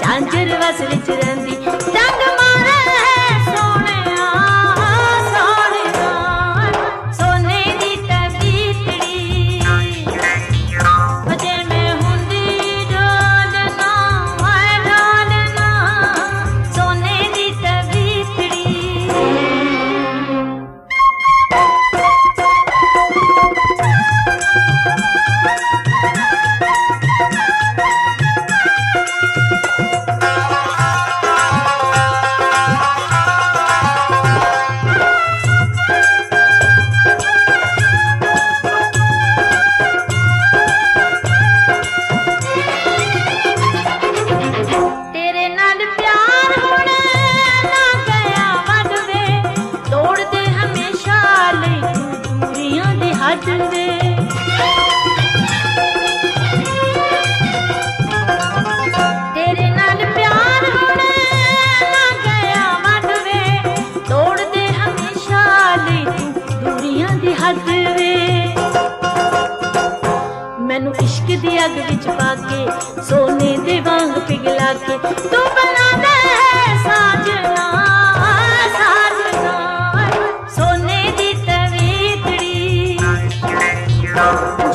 ਝਾਂਜਰ ਵਸ ਵਿੱਚ ਰਹਿੰਦੀ ਤੰਗ ਮਾਂ ਦੂਰੀਆਂ ਦੇ ਤੇਰੇ ਨਾਲ ਪਿਆਰ ਹੁਣ ਨਾ ਗਿਆ ਵੱਡਵੇ ਤੋੜਦੇ ਹਮੇਸ਼ਾ ਲਈ ਤੂੰ ਦੂਰੀਆਂ ਦੀ ਹੱਦ ਵੇ। ਮੈਨੂੰ ਇਸ਼ਕ ਦੀ ਅੱਗ ਵਿੱਚ ਪਾ ਕੇ, ਸੋਨੇ ਦੇ ਵਾਂਗ ਪਿਘਲਾ ਕੇ, ਤੂੰ ਬਣਾ ਸਾਜਣਾ। ਸਾਜਣਾ ਸੋਨੇ ਦੀ ਤਵੀਤੜੀ